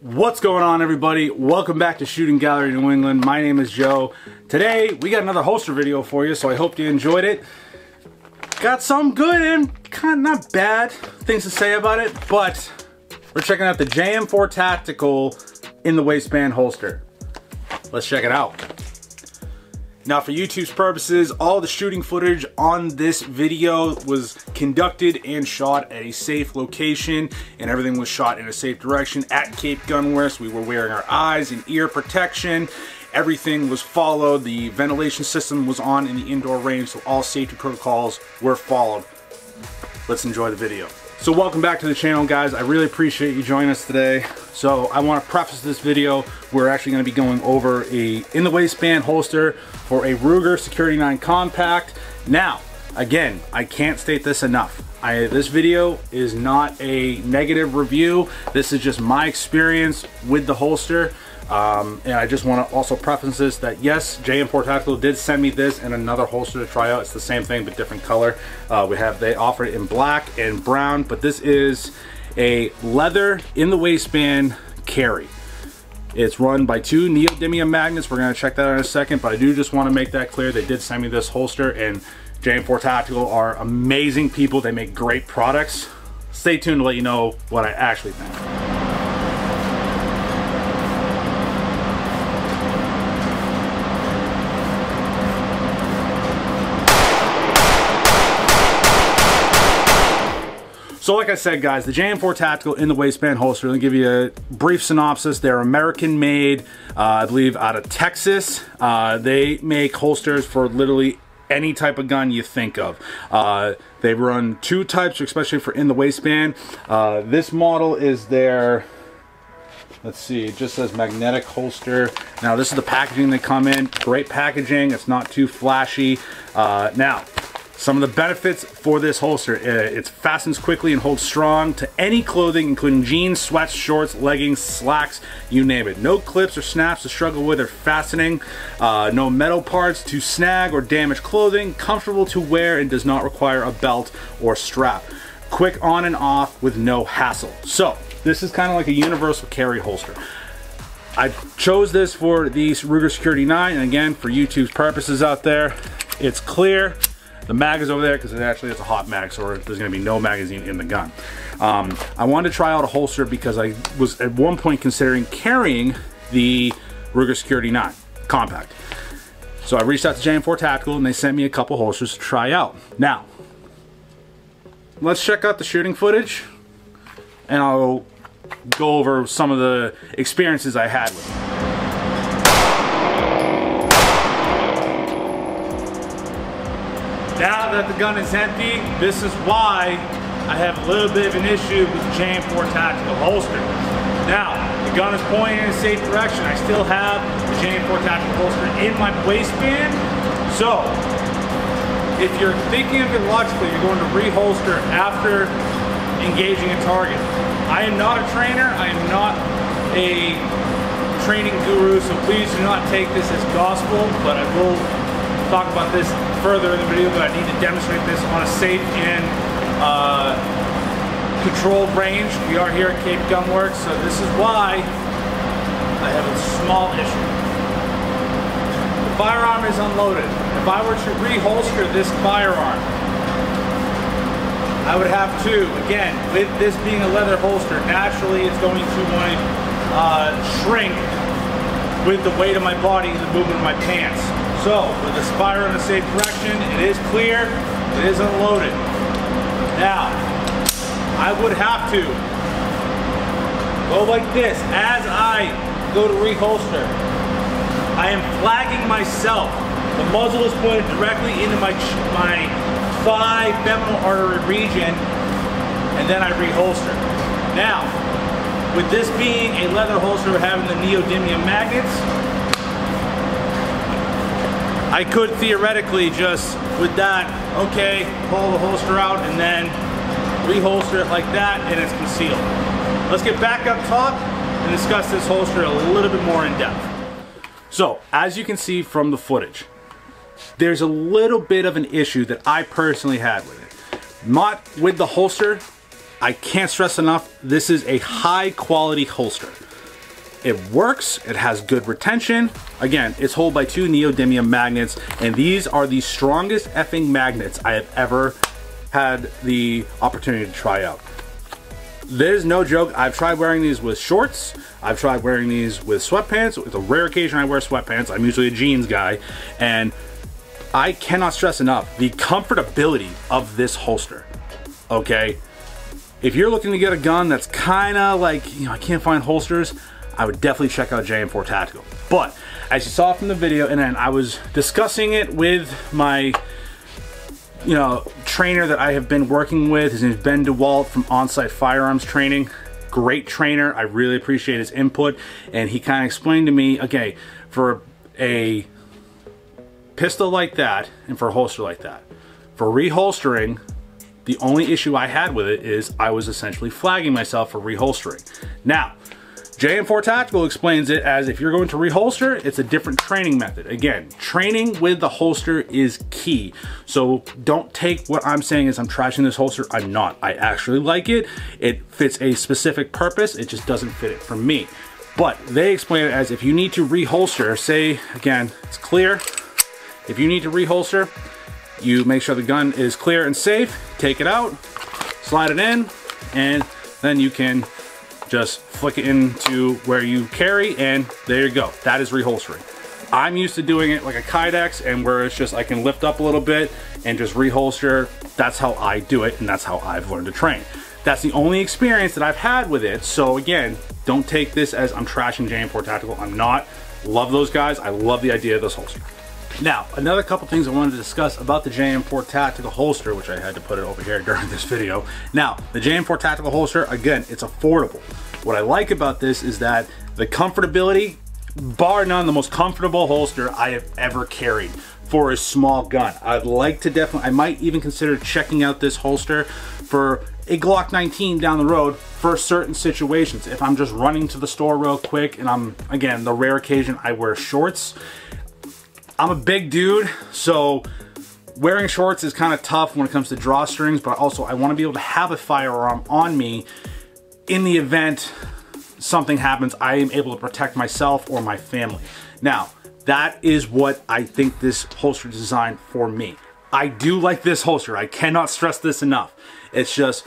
What's going on everybody? Welcome back to Shooting Gallery New England. My name is Joe. Today we got another holster video for you, so I hope you enjoyed it. Got some good and kind of not bad things to say about it, but we're checking out the JM4 Tactical in the waistband holster. Let's check it out. Now for YouTube's purposes, all the shooting footage on this video was conducted and shot at a safe location and everything was shot in a safe direction at Cape Gunworks. We were wearing our eyes and ear protection. Everything was followed. The ventilation system was on in the indoor range, so all safety protocols were followed. Let's enjoy the video. So welcome back to the channel guys. I really appreciate you joining us today. So I want to preface this video. We're actually going to be going over a in the waistband holster for a Ruger Security 9 Compact. Now, again, I can't state this enough. I, this video is not a negative review. This is just my experience with the holster. Um, and I just want to also preface this that yes, JM4 Tactical did send me this and another holster to try out. It's the same thing but different color. Uh, we have they offer it in black and brown, but this is a leather in the waistband carry. It's run by two neodymium magnets. We're going to check that out in a second, but I do just want to make that clear. They did send me this holster and JM4 Tactical are amazing people. They make great products. Stay tuned to let you know what I actually think. So like I said, guys, the JM4 Tactical in the waistband holster, let me give you a brief synopsis. They're American made, uh, I believe out of Texas. Uh, they make holsters for literally any type of gun you think of. Uh, they run two types, especially for in the waistband. Uh, this model is their, let's see, it just says magnetic holster. Now this is the packaging they come in. Great packaging, it's not too flashy. Uh, now, some of the benefits for this holster, uh, it fastens quickly and holds strong to any clothing, including jeans, sweats, shorts, leggings, slacks, you name it. No clips or snaps to struggle with or fastening, uh, no metal parts to snag or damage clothing, comfortable to wear and does not require a belt or strap. Quick on and off with no hassle. So, this is kind of like a universal carry holster. I chose this for the Ruger Security 9, and again, for YouTube's purposes out there, it's clear, the mag is over there because it actually is a hot mag, so there's going to be no magazine in the gun. Um, I wanted to try out a holster because I was at one point considering carrying the Ruger Security 9 compact. So I reached out to JM4 Tactical and they sent me a couple holsters to try out. Now, let's check out the shooting footage and I'll go over some of the experiences I had with it. Now that the gun is empty, this is why I have a little bit of an issue with the JM4 Tactical holster. Now, the gun is pointing in a safe direction. I still have the JM4 Tactical holster in my waistband. So, if you're thinking of it logically, you're going to reholster after engaging a target. I am not a trainer. I am not a training guru, so please do not take this as gospel, but I will talk about this further in the video, but I need to demonstrate this on a safe and uh, controlled range. We are here at Cape Gunworks, so this is why I have a small issue. The firearm is unloaded. If I were to reholster this firearm, I would have to, again, with this being a leather holster, naturally it's going to want uh, shrink with the weight of my body and the movement of my pants. So, with the spire in a safe direction, it is clear, it is unloaded. Now, I would have to go like this as I go to reholster. I am flagging myself. The muzzle is pointed directly into my, my thigh femoral artery region, and then I reholster. Now, with this being a leather holster having the neodymium magnets, I could theoretically just, with that, okay, pull the holster out and then reholster it like that and it's concealed. Let's get back up top and discuss this holster a little bit more in depth. So, as you can see from the footage, there's a little bit of an issue that I personally had with it. Not with the holster, I can't stress enough, this is a high quality holster. It works, it has good retention. Again, it's held by two neodymium magnets, and these are the strongest effing magnets I have ever had the opportunity to try out. There's no joke, I've tried wearing these with shorts, I've tried wearing these with sweatpants. It's a rare occasion I wear sweatpants, I'm usually a jeans guy, and I cannot stress enough the comfortability of this holster, okay? If you're looking to get a gun that's kind of like, you know, I can't find holsters, I would definitely check out JM4 Tactical. But as you saw from the video, and then I was discussing it with my you know, trainer that I have been working with. His name is Ben DeWalt from Onsite Firearms Training. Great trainer. I really appreciate his input. And he kind of explained to me, okay, for a pistol like that and for a holster like that, for reholstering, the only issue I had with it is I was essentially flagging myself for reholstering. Now, JM4 Tactical explains it as if you're going to reholster, it's a different training method. Again, training with the holster is key. So don't take what I'm saying as I'm trashing this holster. I'm not. I actually like it. It fits a specific purpose. It just doesn't fit it for me. But they explain it as if you need to reholster, say, again, it's clear. If you need to reholster, you make sure the gun is clear and safe, take it out, slide it in, and then you can just flick it into where you carry and there you go. That is reholstering. I'm used to doing it like a Kydex and where it's just I can lift up a little bit and just reholster. That's how I do it and that's how I've learned to train. That's the only experience that I've had with it. So again, don't take this as I'm trashing JM4 Tactical. I'm not. Love those guys. I love the idea of this holster. Now, another couple things I wanted to discuss about the JM4 Tactical holster, which I had to put it over here during this video. Now, the JM4 Tactical holster, again, it's affordable. What I like about this is that the comfortability, bar none, the most comfortable holster I have ever carried for a small gun. I'd like to definitely, I might even consider checking out this holster for a Glock 19 down the road for certain situations. If I'm just running to the store real quick and I'm, again, the rare occasion I wear shorts, I'm a big dude, so wearing shorts is kind of tough when it comes to drawstrings, but also I want to be able to have a firearm on me in the event something happens, I am able to protect myself or my family. Now, that is what I think this holster designed for me. I do like this holster. I cannot stress this enough. It's just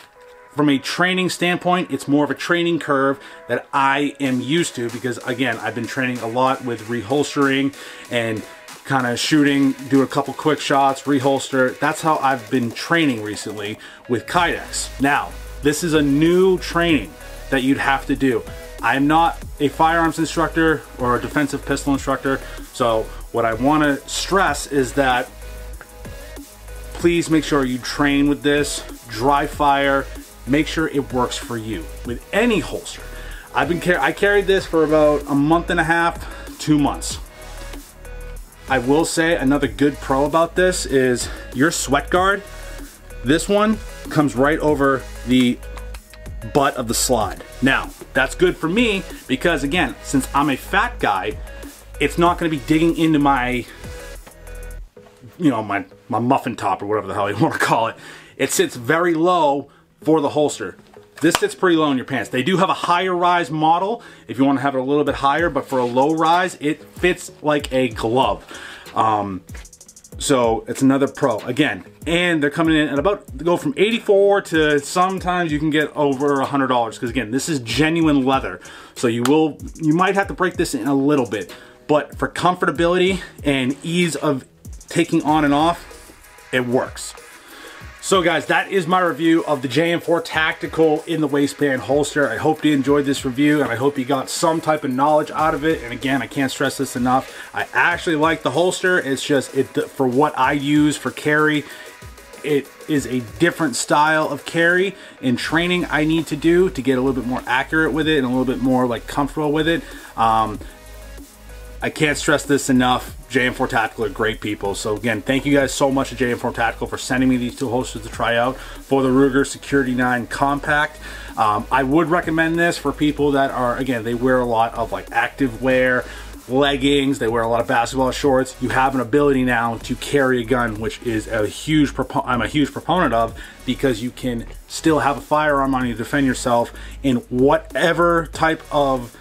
from a training standpoint, it's more of a training curve that I am used to because again, I've been training a lot with reholstering and kind of shooting, do a couple quick shots, reholster. That's how I've been training recently with Kydex. Now, this is a new training that you'd have to do. I'm not a firearms instructor or a defensive pistol instructor, so what I want to stress is that please make sure you train with this, dry fire, make sure it works for you with any holster. I've been I carried this for about a month and a half, two months. I will say another good pro about this is your sweat guard. This one comes right over the butt of the slide. Now, that's good for me because again, since I'm a fat guy, it's not gonna be digging into my, you know, my, my muffin top or whatever the hell you wanna call it. It sits very low for the holster. This sits pretty low in your pants. They do have a higher rise model if you want to have it a little bit higher, but for a low rise, it fits like a glove. Um, so it's another pro again, and they're coming in at about go from 84 to sometimes you can get over a hundred dollars because again, this is genuine leather. So you will you might have to break this in a little bit, but for comfortability and ease of taking on and off, it works. So guys, that is my review of the JM4 Tactical in the waistband holster. I hope you enjoyed this review and I hope you got some type of knowledge out of it. And again, I can't stress this enough. I actually like the holster. It's just, it for what I use for carry, it is a different style of carry and training I need to do to get a little bit more accurate with it and a little bit more like comfortable with it. Um, I can't stress this enough. JM4 Tactical are great people. So again, thank you guys so much to JM4 Tactical for sending me these two holsters to try out for the Ruger Security 9 Compact. Um, I would recommend this for people that are, again, they wear a lot of like active wear, leggings, they wear a lot of basketball shorts. You have an ability now to carry a gun, which is a huge, I'm a huge proponent of because you can still have a firearm on you to defend yourself in whatever type of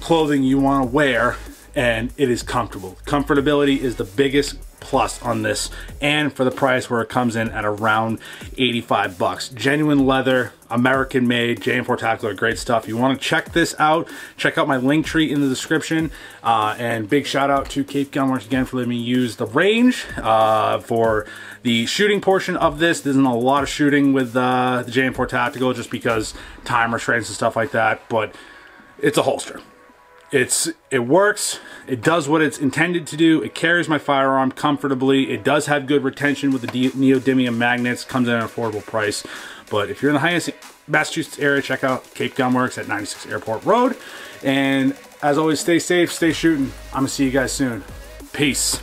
clothing you want to wear and it is comfortable. Comfortability is the biggest plus on this and for the price where it comes in at around 85 bucks. Genuine leather, American made, JM4 Tactical, great stuff. You wanna check this out, check out my link tree in the description. Uh, and big shout out to Cape Gun once again for letting me use the range uh, for the shooting portion of this. There's not a lot of shooting with uh, the JM4 Tactical just because time restraints and stuff like that, but it's a holster it's it works. It does what it's intended to do. It carries my firearm comfortably. It does have good retention with the neodymium magnets. Comes at an affordable price. But if you're in the Hyannis massachusetts area check out cape gunworks at 96 airport road. And as always stay safe stay shooting. I'm gonna see you guys soon. Peace